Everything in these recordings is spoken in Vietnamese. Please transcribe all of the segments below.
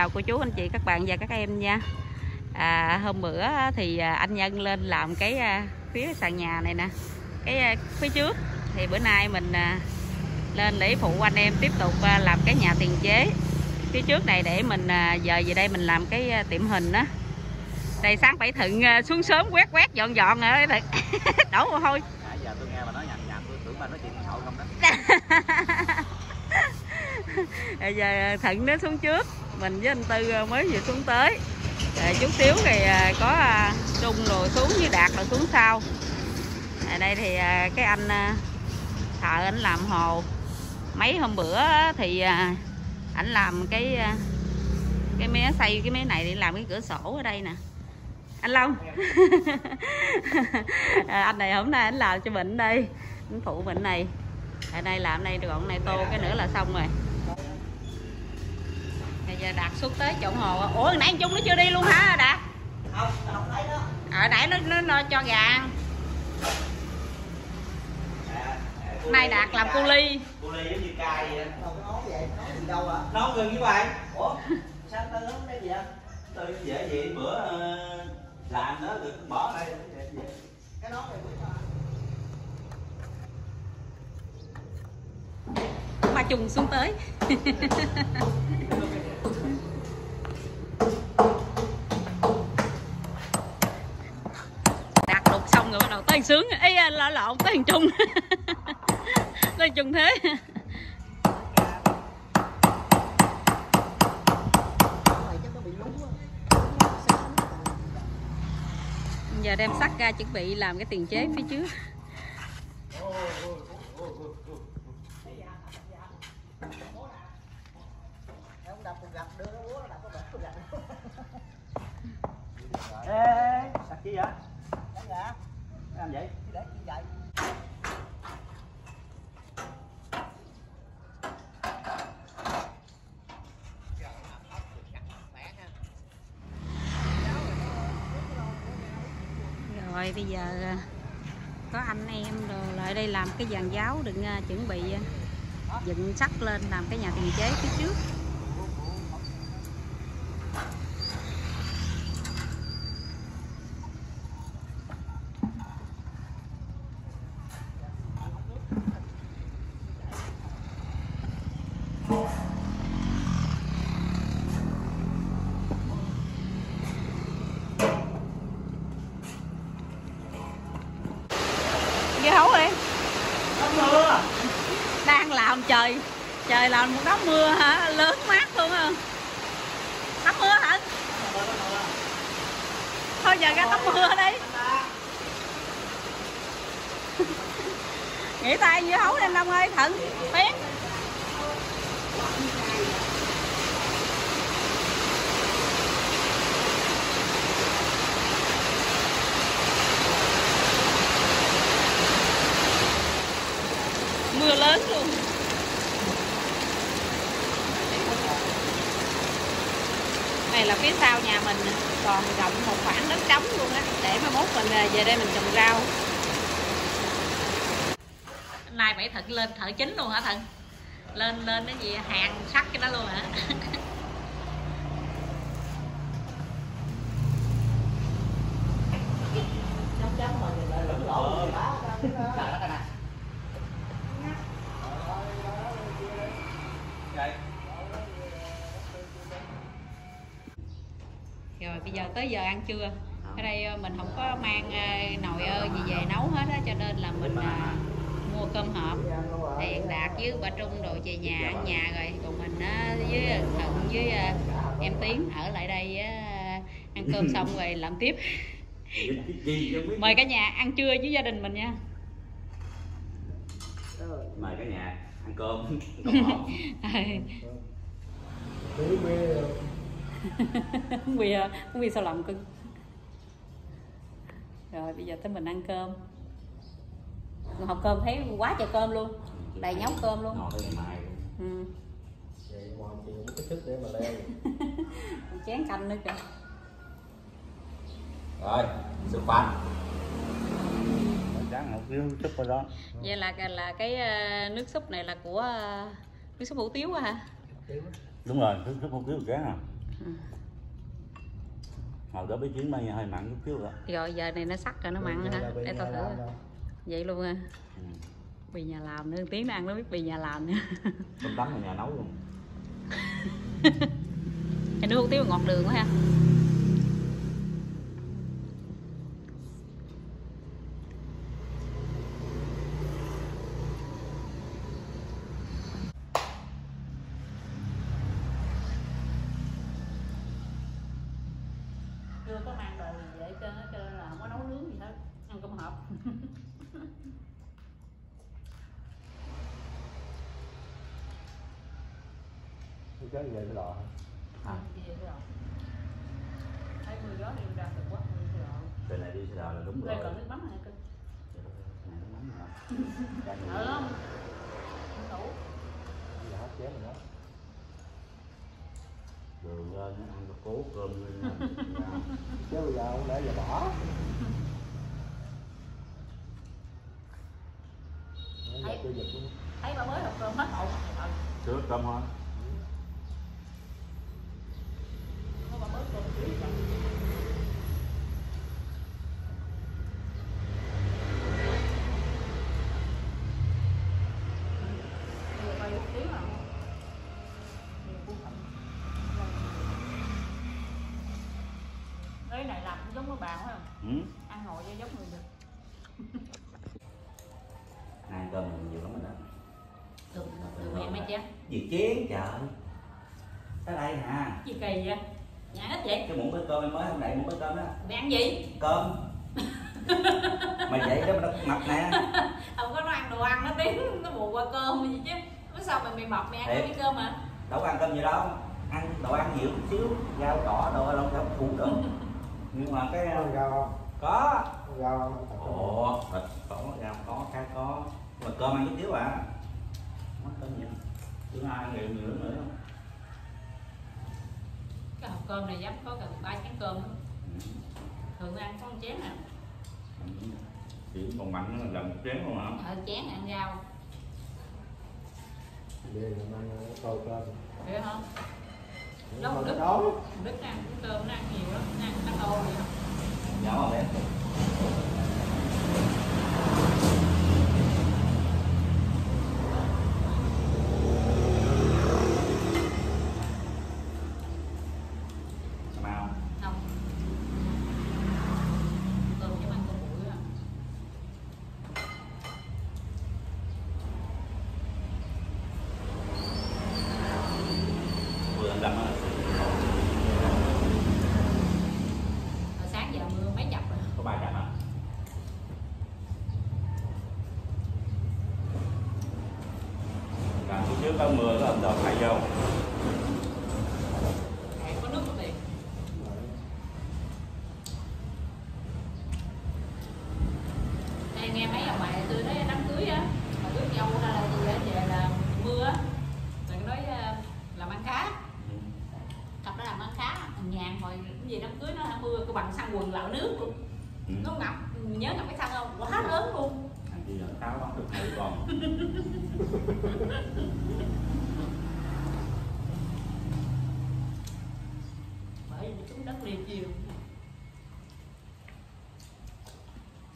chào cô chú anh chị các bạn và các em nha. À, hôm bữa thì à, anh nhân lên làm cái à, phía sàn nhà này nè. Cái à, phía trước. Thì bữa nay mình lên để phụ anh em tiếp tục làm cái nhà tiền chế. Phía trước này để mình giờ về đây mình làm cái tiệm hình á. Đây sáng phải thận xuống sớm quét quét dọn dọn rồi đấy đổ mồ hôi. Nãy giờ tôi nghe bà nói nhạc nhạc tôi tưởng bà nói chuyện không đó. Bây giờ thận nó xuống trước mình với anh tư ờ, mới vừa xuống tới. Rồi chút xíu thì à, có à, trung rồi xuống với đạt rồi xuống sau. Ở đây thì à, cái anh à, thợ anh làm hồ. Mấy hôm bữa á thì à, ảnh làm cái à, cái mé xây cái mé này để làm cái cửa sổ ở đây nè. Anh Long. À, anh này hôm nay anh làm cho bệnh đây anh phụ bệnh này. Ở đây làm đây gọn này tô cái nữa là xong rồi giờ đạt xuống tới chỗ hồ ủa hồi nãy anh Trung nó chưa đi luôn hả đạt? Không không thấy đó ở nãy nó, nó, nó cho gà ăn. Nay đạt làm cu ly. Cô ly giống như cay vậy. Đâu có nói vậy, nói gì đâu à. Nấu gần với bạn ủa sao tao nấu cái gì vậy? Tôi dễ vậy bữa ờ, làm đó rồi bỏ đây. Cái đó này ba chung xuống tới đạt đục xong rồi bắt đầu tới thằng sướng. Ấy là lộn lộn tới thằng trung. Tới thằng trung thế. Giờ đem sắt ra chuẩn bị làm cái tiền chế phía trước Ông đập con gạch đưa nó búa nó đập có bể con gạch ê sạch chi vậy Đấy dạ, làm vậy để như vậy rồi bây giờ à, có anh em rồi lại đây làm cái dàn giáo đừng à, chuẩn bị à, dựng sắt lên làm cái nhà tiền chế phía trước dưa hấu đi đang làm trời trời làm một đám mưa hả? Lớn mát luôn à tắm mưa hả? Thôi giờ ra tắm mưa đi. Nghỉ tay như hấu lên đông ơi, thận. Tiếng mưa lớn luôn. Này là phía sau nhà mình còn rộng một khoảng đất trống luôn á, để mà mốt mình về đây mình trồng rau. Nay bảy thận lên thợ chính luôn hả thận lên lên cái gì, hàng sắt cái đó luôn hả Chắc chắn mà nhìn lại lẫn lộn gì đó trời đất ơi nè Vậy. rồi bây giờ ăn trưa ở đây ờ, mình không có mang ờ, nồi ơ gì về nấu hết á cho nên là mình à, mua cơm hộp. Thì An đạt với bà trung đồ về nhà ăn nhà rồi còn mình á, với thận với à, em tiến ở lại đây á, ăn cơm xong rồi làm tiếp. Mời cả nhà ăn trưa với gia đình mình nha. Mời cả nhà ăn cơm. Cơm không vì sao làm cưng. Rồi bây giờ tới mình ăn cơm. Hộp cơm thấy quá trời cơm luôn. Đầy nhóc cơm luôn. Ngon tới ngày mai ừ. Vậy mà chị cũng có sức để mà leo. Còn chén canh nữa kìa. Rồi sức súp đó. Vậy là là cái ờ, nước súp này là của ờ, nước súp hủ tiếu hả? Tiếu đúng rồi súp súp hủ tiếu rán à Ừ. hồi đó bí bao nhiêu hơi mặn chút xíu rồi rồi giờ này nó sắc rồi nó mặn rồi hả? để tao thử vậy luôn à? Ừ. bì nhà làm nữa tiếng nó ăn nó biết bì nhà làm nữa. Cơm tấm là nhà nấu luôn. Cái nước hủ tiếu ngọt đường quá ha chưa có mang đồ gì vậy cho cho nên là không có nấu nướng gì hết ăn cơm hộp Chết về cái lò à, gì vậy rồi thấy mưa gió đi ra từ quá mưa rồi từ này đi xe đò là đúng rồi. đây còn nước mắm này cơ Này nó nóng rồi. Đang ở đó không? Đủ. Giờ hết chén rồi đó. Đường lên ăn cái cố cơm lên. Chứ bây giờ không để giờ bỏ? Thấy bà mới học cơm hết hộp rồi chưa cơm thôi có bà mới cơm chửi rồi Bây giờ bay một tiếng rồi Nhiều cuốn thịt. cái này làm cũng giống với bàn phải không ừ. ăn ngồi cho giống người được. Ăn cơm mình nhiều lắm đó từ từ mẹ mấy chén gì chén trời. Tới đây hả? Gì kỳ vậy? Nhã hết vậy? Cái muỗng bánh cơm em mới hôm nay muỗng bánh cơm đó. Mẹ ăn gì? Cơm. Mày vậy đó mà nó mập nè. Không có nó ăn đồ ăn nó tiếng nó bù qua cơm gì chứ. Có sao mà mày mập mày ăn Thiệt. cái cơm mà đâu có ăn cơm gì đâu. Ăn đồ ăn nhiều chút xíu rau cỏ đồ đâu đâu phụ được nhưng mà cái Có rau không? có. Rau không? Thật không? ồ thịt có rau có cá có. Mà cơm ăn chút xíu à. Mất cơm gì chứ ai ăn nhiều lắm nữa. Không cái hộp cơm này dám có gần ba chén cơm thường ăn có một chén nè chỉ còn mặn là gần một chén không hả ở chén ăn rau. Về mình ăn tô cơm. Hiểu không Mà mà nó đứt. đói đức ăn cũng cơm ăn nhiều lắm nó ăn cá tô vậy đó. nhỏ không em Sao không? không cơm chứ ăn cơm bụi à Vừa làm á hồi sáng giờ mưa mấy chập rồi có ba chạm hả? Làm có mưa có ẩm đột hay vô nghe mấy ông bà tôi nói đám cưới á. Mà rước dâu hay là á về là mưa á. Rồi nói ờ, làm ăn cá. Cặp đó làm ăn cá. Thằng nhàn hồi gì đám cưới nó mưa cái bằng xăng quần lạo nước. Luôn Ừ. nó ngập nhớ ngập cái xăng không? Quá lớn luôn thì là tháo bắt được hai con bởi vì chúng đất liền chiều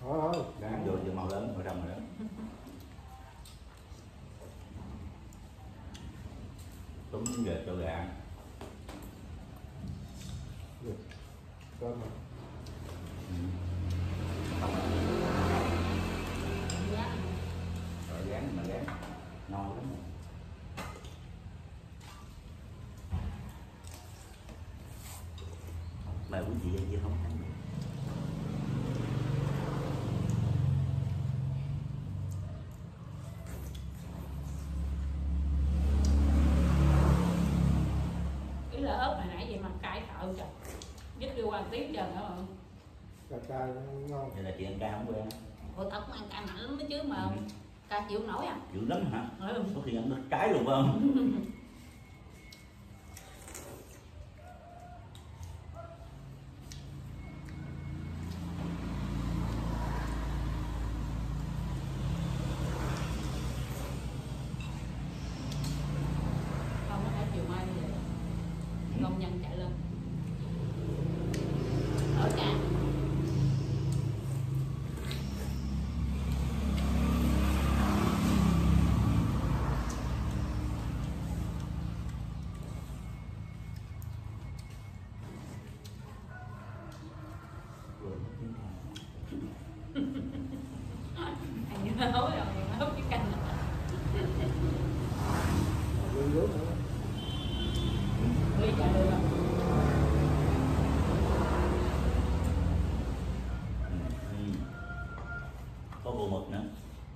Thôi thôi Đang vừa vừa màu lớn, màu đồng rồi đó Túm về cho gà Cơm mà Ừ. Giá Rồi gán mà gán Ngon lắm rồi. Quý vị ăn chưa không ăn được. ý là ớt này nãy vậy mà cay sợ trời dứt đi qua tiếng trời nữa mà Cà cà ngon Vậy là chị ăn ca không quen Ủa thật cũng ăn cay mạnh lắm đó chứ mà Ừ. ca chịu nổi à Dữ lắm hả? ừ. Có khi ăn được trái luôn phải không? không có thể chiều mai như vậy công nhân chạy lên.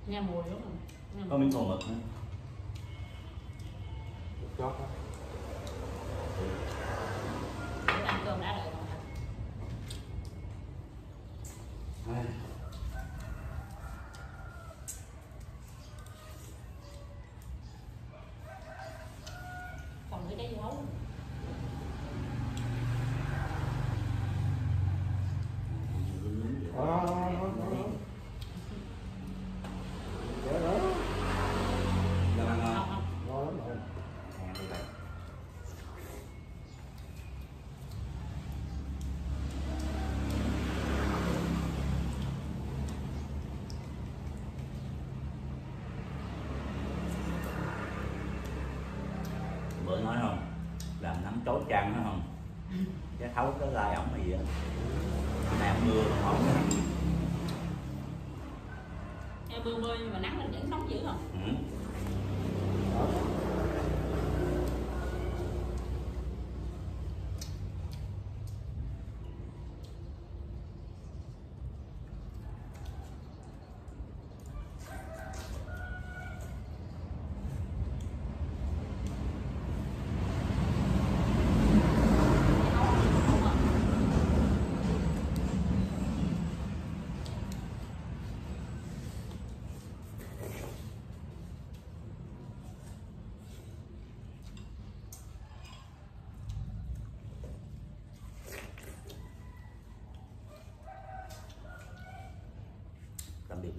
Nghe mùi đúng không nghe có miếng bồ mực nữa. Chót á. để ăn cơm đã đợi còn thật Ai, còn cái trái dấu Đó, đó, đó, đó, đó. Đó, đó. Làm ăn ngon. không không Ngon lắm rồi. Hèn đi vậy. bữa nói không chối trăng đó không? Cái thấu cái lai ổng gì á này ổng mưa mà ổng em mưa mưa nhưng mà nắng mình vẫn nóng dữ không? Ừ.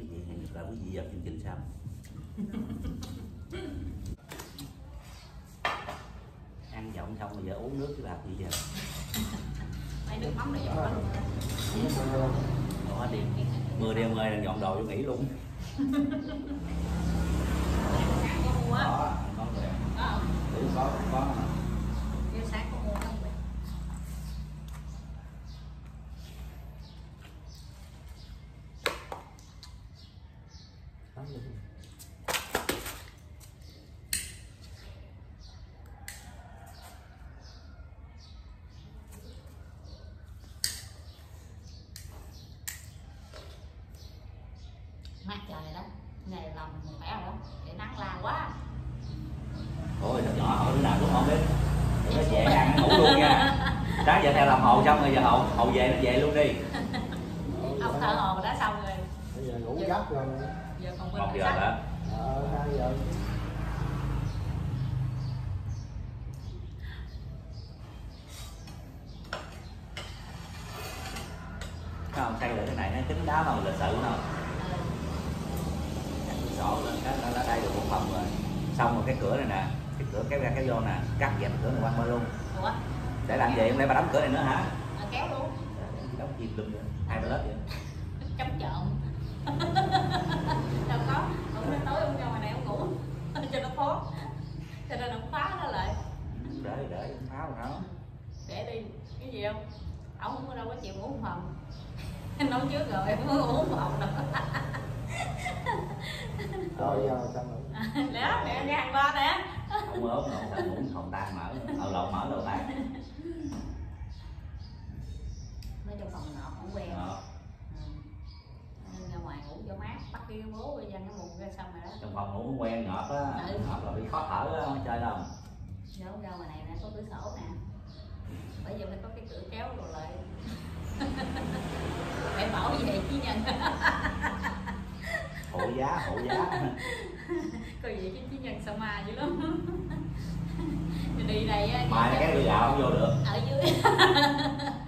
quý vị lại quý vị vào chương trình sau. Ăn giọng xong rồi giờ uống nước chứ làm gì giờ lấy nước mắm bánh Ờ, Đó, đi. Mưa đêm ơi đang dọn đồ vô nghỉ luôn sáng có mua á đó có rồi có không ừ, có có Nếu sáng có mua không vậy Tắm đi. mát trời đó ngày làm khỏe rồi đó để nắng la quá ôi thằng nhỏ hỏi đứa nào cũng không biết đừng có về ăn ngủ luôn nha sáng giờ theo làm hậu xong rồi giờ hậu hậu về nó về luôn đi. Ông thợ hồ đã xong rồi. Bây giờ ngủ giấc rồi. giờ còn một giờ Ờ, hai giờ. Thấy không xây lại cái này nó kính đáo mà lịch sự không sổ lên cái nó đã đây được một phòng rồi. Xong rồi cái cửa này nè cái cửa kéo ra kéo vô nè cắt dẹp cửa này qua luôn. Ủa để làm gì? Hôm nay bà đóng cửa này nữa hả? À, kéo luôn. Đóng chim lum nữa hai ba lớp vậy? Chấm trộn đâu có. Ông nói tối ông ra ngoài này ông ngủ. Cho nó phó. Cho nên ông phá nó lại. Để để pháo hả? Để đi. Cái gì không? Ông không có đâu có chịu ngủ phòng. Nói trước rồi em ngủ một phòng đâu. Rồi giờ sao nữa? đó mẹ hàng ba nè. Không ốm sao ngủ hồng tan mở. Lộn mở đầu tan nói trong phòng nọ không quen. Đó. Ừ. nên ra ngoài ngủ cho mát bắt kia bố bây giờ nó mùng ra xong rồi đó. Trong phòng ngủ quen ngọt á. Ừ. ngọt là bị khó thở á không chơi đâu. Nếu ra ngoài này nè có cửa sổ nè. Bây giờ mới có cái cửa kéo rồi lại. Phải bảo vệ chi nhân hộ giá hộ giá. Coi vậy cái chi nhân sao ma dữ lắm. Đi đây á mai cái đuôi gạo không vô được. Ở dưới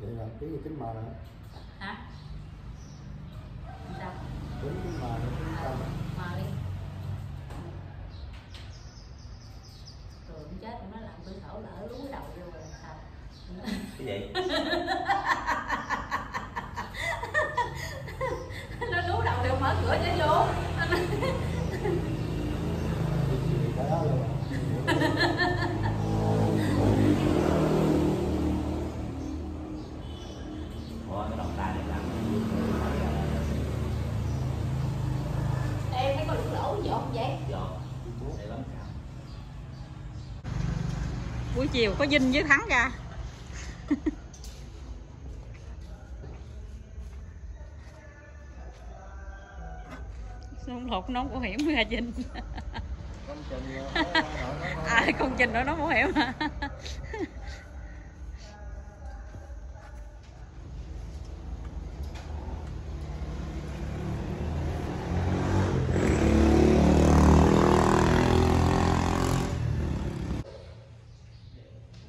vậy là tiếng gì tính mờ hả? Sao tính tính mờ là tính chiều có dinh với thắng ra. Xong lột nón bảo hiểm ra dinh. Công trình nó- nó- nó- à công trình đó nó bảo hiểm. hả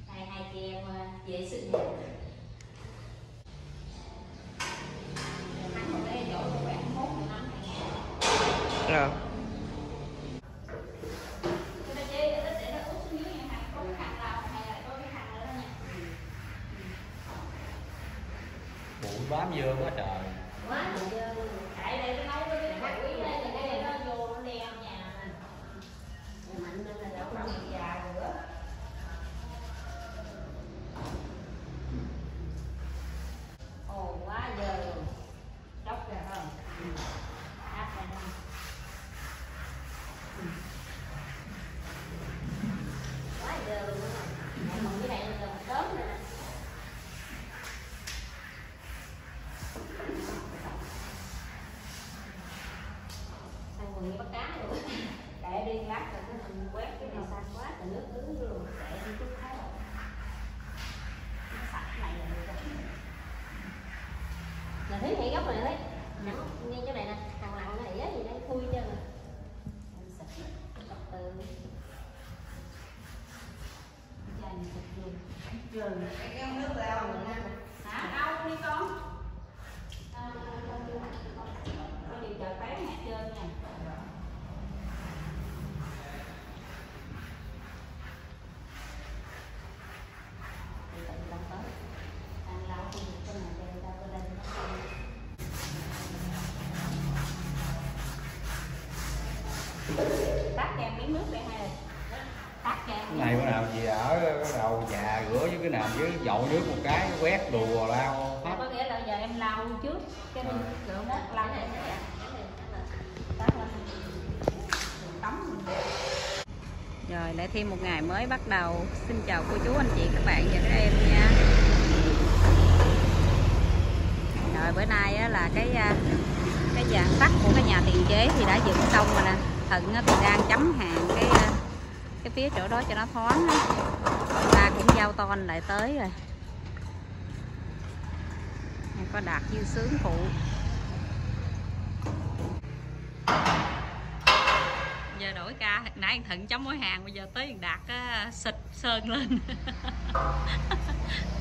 hai hai chị em ờ, về sinh nhật Thắng một cái chỗ quẹt mốt năm Rồi. Bụi bám vô quá trời. quá trời dơ luôn. Tại đây nó nấu cái cái quỷ đây thì cái nó vô nó leo nhà nè. Nhà mạnh nên là đâu có bị già nữa. Ồ quá dơ luôn. Chóc ra không? Ừ. Áp ra không? Ừ. Quá dơ luôn á. Mẹ mừng cái này là một đốm nữa nè. Ăn quần như bắt cá luôn Kệ đi lát rồi nó mình quét cái này sạch quá rồi nước ứ luôn Kệ đi chút thái rồi Nó sạch cái này là được rồi Là thấy ngay góc này thấy Nắng ngay chỗ này nè Thằng lặng này á gì đây thui chưa nè Em sạch Tập từ Chai này sạch luôn Trường Cái nước lao rồi nha Hả? Đâu đi con À, có điều chờ té nhạt trơn nha Từ từ lần tới ăn lau không được cái này cho người ta có lên nó không tắt cho em miếng nước đi hay là tắt cho em. Cái này bữa nào chị ở cái đầu nhà rửa với cái nào với dậu nước một cái quét đùa lao. À, hết. có nghĩa là giờ em lau trước cái À. lượng đó lau này tắt rồi lại thêm một ngày mới bắt đầu. Xin chào cô chú anh chị các bạn và các em nha. Rồi bữa nay á, là cái à, cái dàn sắt của cái nhà tiền chế thì đã dựng xong rồi nè thận thì đang chấm hàng cái ờ, cái phía chỗ đó cho nó thoáng á. ta cũng giao ton lại tới rồi. Có đạt dư sướng phụ. Giờ đổi ca nãy thận chấm mối hàng bây giờ tới đạt á, xịt sơn lên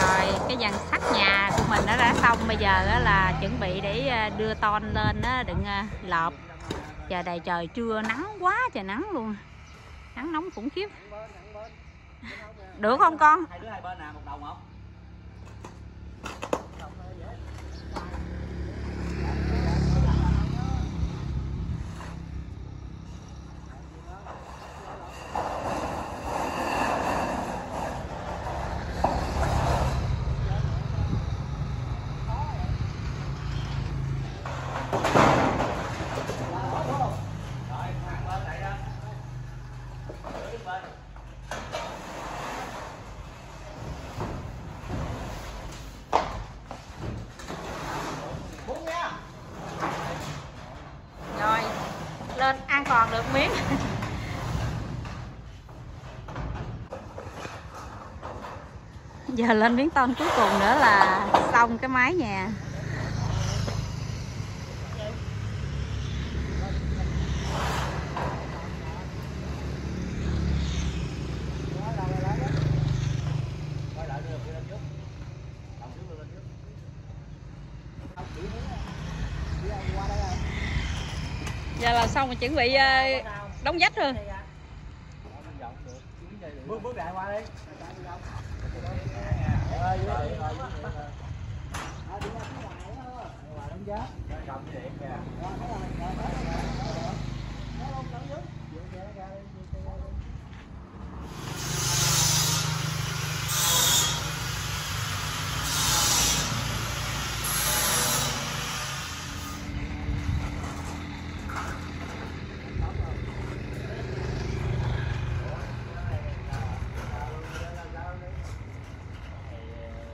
rồi cái dàn sắt nhà của mình nó đã xong bây giờ là chuẩn bị để ờ, đưa ton lên đó, đựng ờ, lợp. Giờ đầy trời trưa nắng quá trời nắng luôn. Nắng nóng khủng khiếp. Được không con? Hai đứa hai bên nào một đồng không được miếng. Giờ lên miếng ton cuối cùng nữa là xong cái mái nhà quay lại đưa đưa lên trước đồng trước đưa lên trước giờ là xong mình chuẩn bị ờ, đóng vách thôi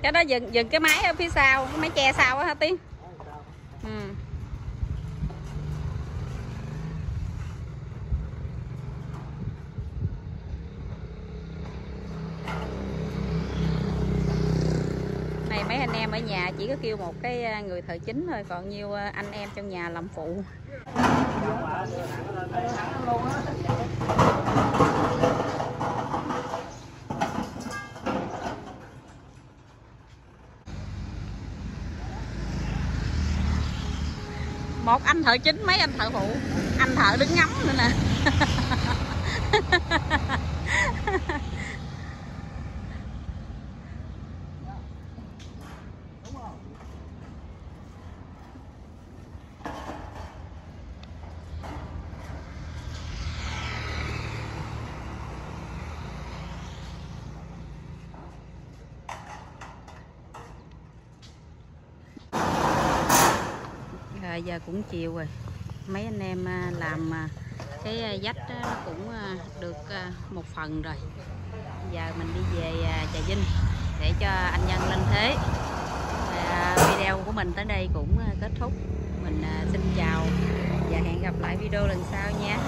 cái đó dừng dừng cái máy ở phía sau, cái máy che sau á hả tiên ừ. này, mấy anh em ở nhà chỉ có kêu một cái à, người thợ chính thôi, còn nhiêu à, anh em trong nhà làm phụ một anh thợ chính mấy anh thợ phụ. Anh thợ đứng ngắm nữa nè. Rồi giờ cũng chiều rồi. Mấy anh em à, làm à, cái à, dách á, nó cũng à, được à, một phần rồi. Giờ mình đi về à, Trà Vinh để cho anh Nhân lên thế. Video của mình tới đây cũng à, kết thúc. Mình à, xin chào và hẹn gặp lại video lần sau nha.